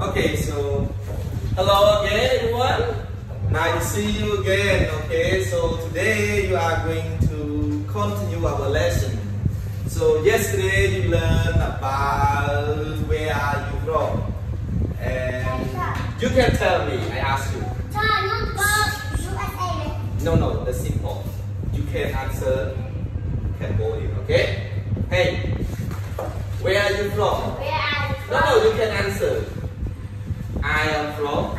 Okay, so hello again, everyone. Nice to see you again. Okay, so today you are going to continue our lesson. So yesterday you learned about where are you from, and you can tell me. I ask you. No, no, the simple. You can answer Cambodia. Okay. Hey, where are you from? No, no, you can answer. I am from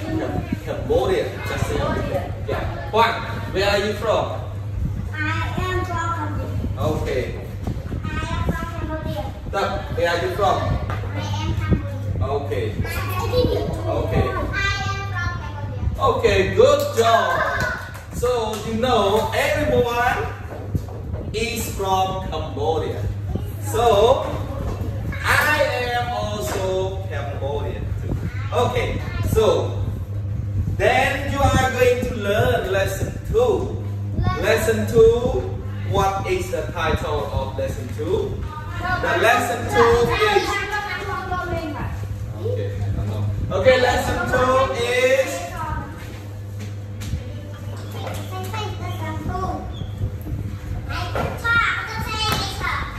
Cam- Cambodia. Just say Yeah. Juan, where are you from? I am from Cambodia. Okay. I am from Cambodia. Tuck, where are you from? I am Cambodia. Okay. Okay. I am from Cambodia. Okay, good job. So you know everyone is from Cambodia. So Okay, so then you are going to learn lesson two. Lesson two, what is the title of lesson two? The lesson two is Okay. Okay, lesson two is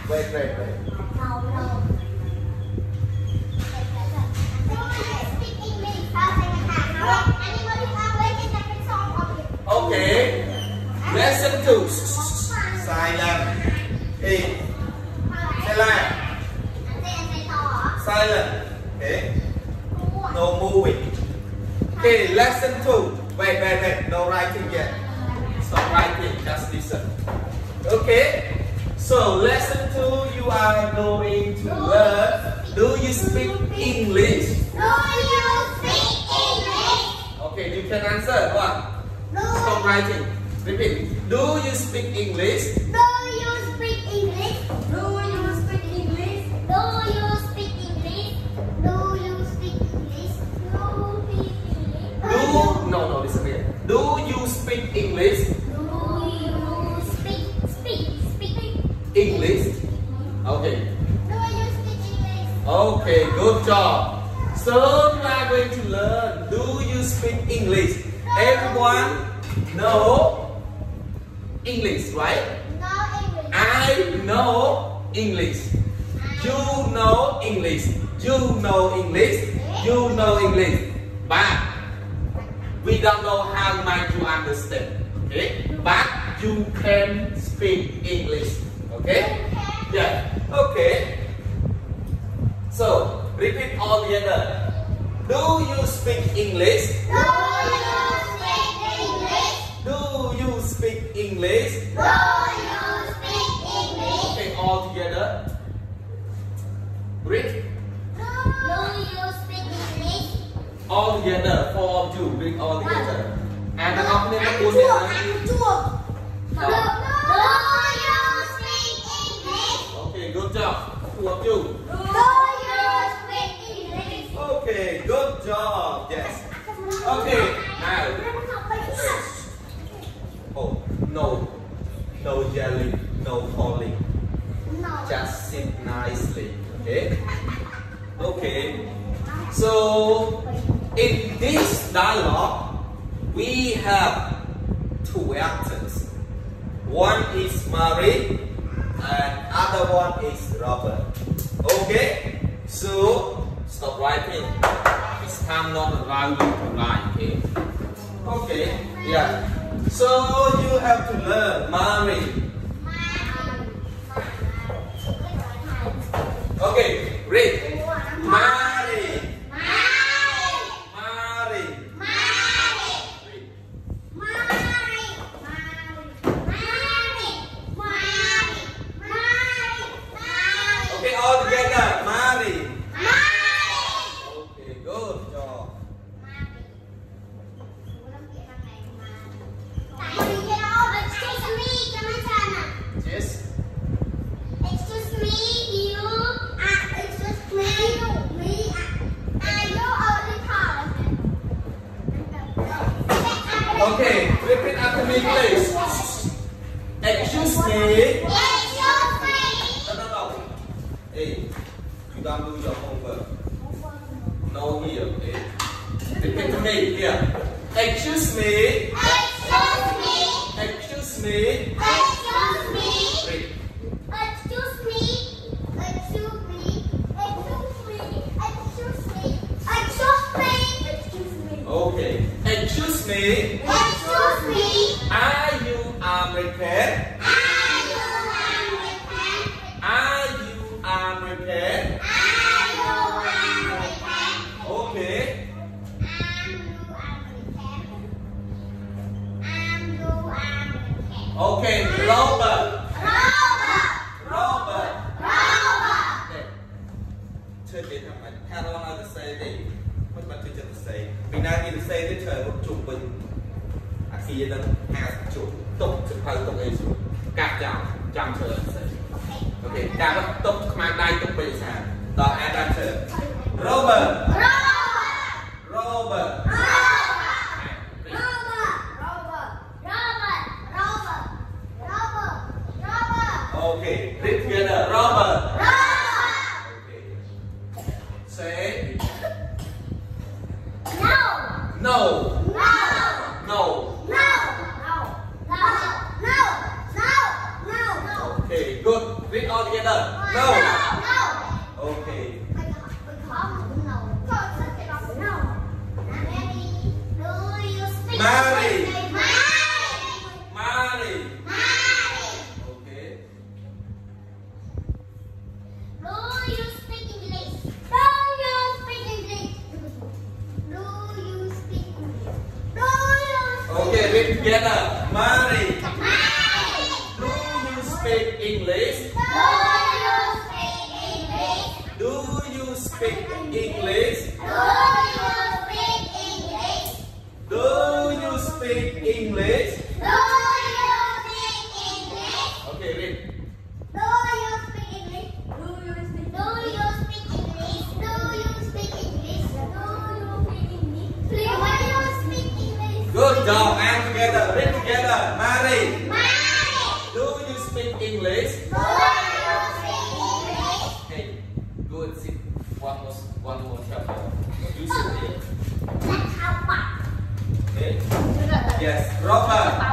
wait, wait, wait. Okay, lesson two. Silent. Hey, silent. Silent. Okay. No moving. Okay, lesson two. Wait, wait, wait. No writing yet. Stop writing. Just listen. Okay. So lesson two, you are going to learn. Do you speak English? Do you speak English? Okay, you can answer. One. Stop writing. Repeat. Do you speak English? Do you speak English? Do you speak English? Do you speak English? Do you speak English? Do you speak English? Do no no listen here. Do you speak English? Do you speak speak speak English. Okay. Do you speak English? Okay, good job. So we are going to learn. Do you speak English? Everyone know English, right? No English. I know English. You know English. You know English. You know English. But we don't know how much you understand. Okay? But you can speak English. Okay? Yeah. Okay. So repeat all together. Do you speak English? Do speak English? Do you speak English? Okay, all together. Read. Do you speak English? All together, four of you, read all together. One. And the company of yelling, no. Just sit nicely. Okay? Okay. So, in this dialogue, we have two actors. One is Mary and other one is Robert. Okay? So, stop writing. It's time not allow you to write, okay? Okay, yeah. So, you have to learn Mary. Okay, read. No we, okay? Repeat to me, here. Excuse me. Excuse me. Excuse me. Excuse me. Excuse me. Excuse me. Excuse me. Excuse me. Excuse me. Excuse me. Okay. Excuse me. Excuse me. Are you American? 老板。No. No. No. No. No. No. No. No. No. Okay, good. Read all together. No. no. speak English? Do you speak English? Do you speak English? Do you speak English? Do you speak English? Do you speak Do you speak English? Do you speak English? Do you speak English? Do you speak English? Good job, and together, read together, Mary. Yes, Robert.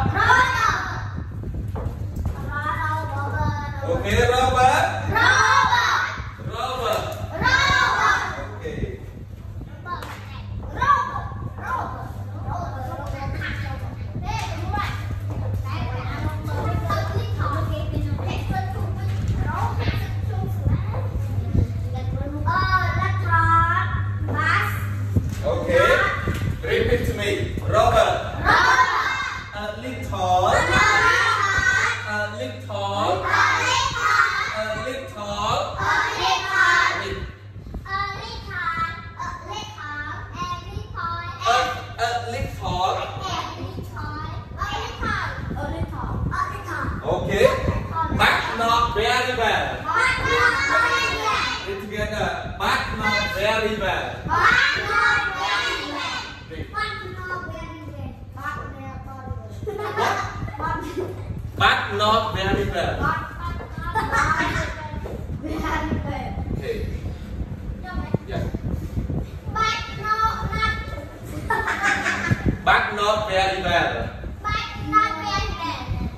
not very bad. But not very bad.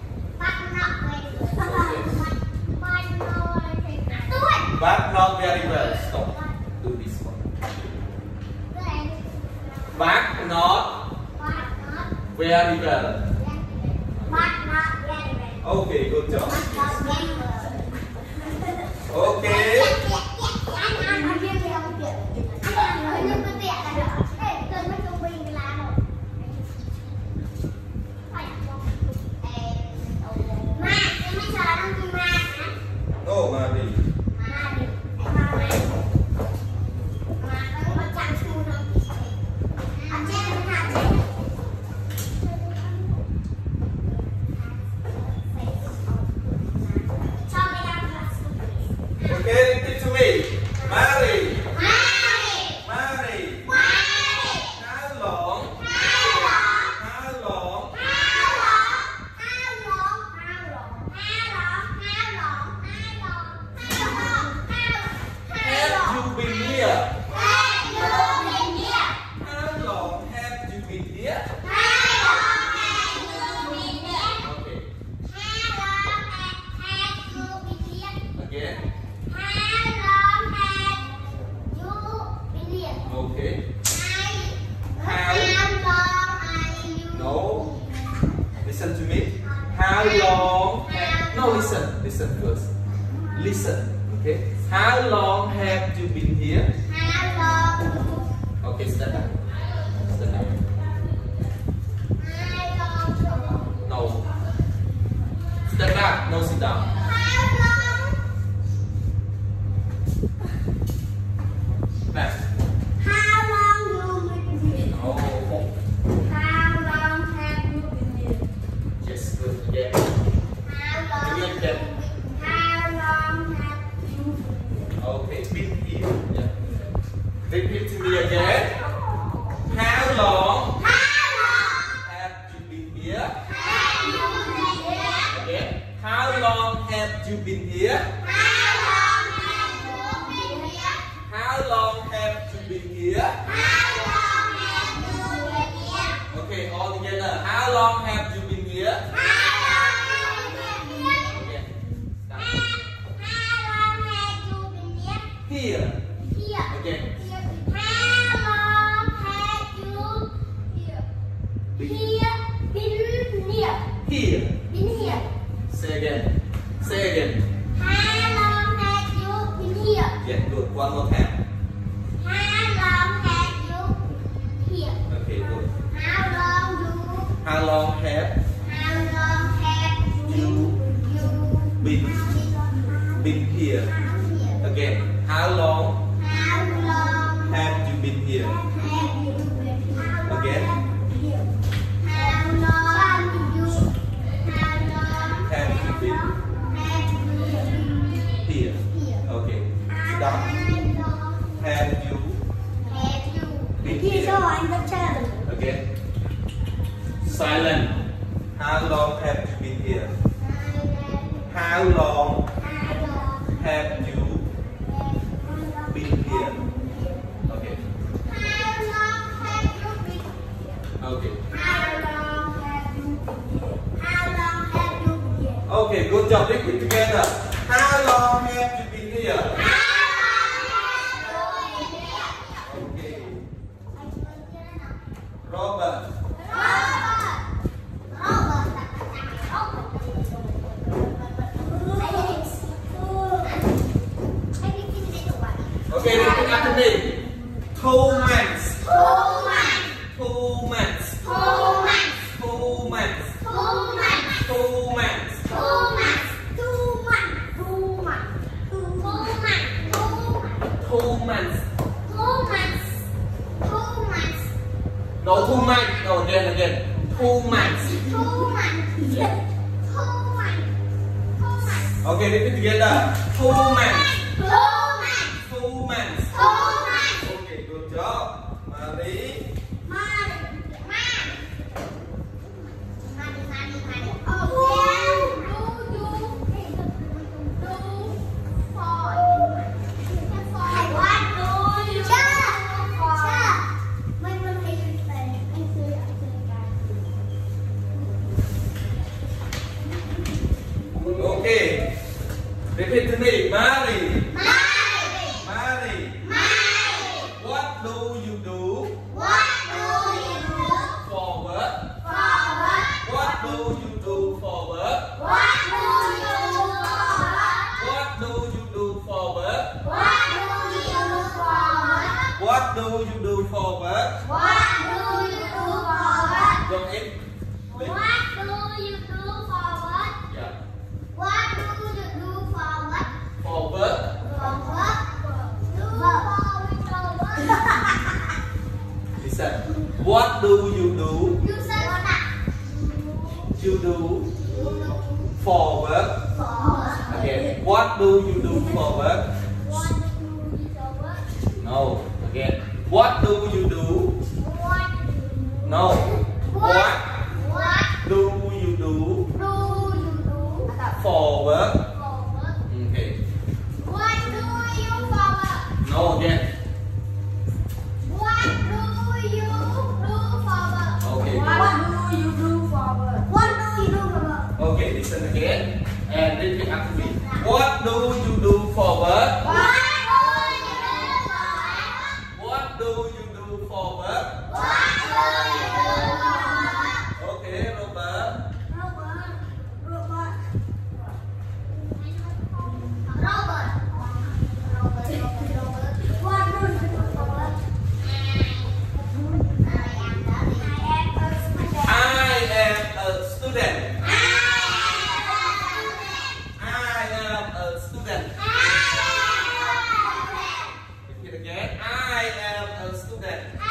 Not very well. Stop. Do this one. But not. Very well. But not very well. Okay, good job. Okay. Yeah? best. dinner. How long have you been here? How long have you been here? Here. How long? How long have you been here? Again. How long you? How long have you been? Have you been here? Okay. Stop. Have you? Have you been here? Okay. on Silent. How long have you been here? How long? Okay, good job. Liquid together. How long have you been here? two months. Two months. Two months. No, two months. No, again, again. Two months. Two months. Yeah. Two months. Two months. Okay, repeat together. Two months. Months. Two months. Two months. Two months. Repetime, Mary What do you do? You, do for work. Again. Okay. What do you do for work? No. Again. Okay. What do you do? No. and. What do you do for work? I am a student.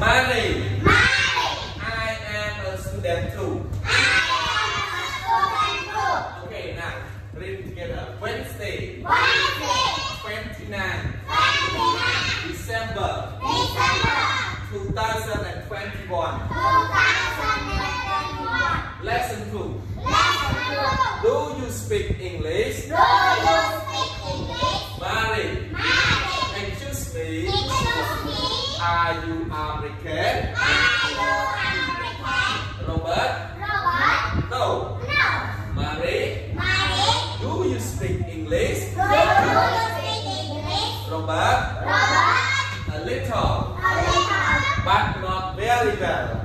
Mary. Mary. I am a student too. I am a student too. Okay, now read together. Wednesday. Wednesday. 29. 29. December. December. 2021. bird. A little. A little. But not very well.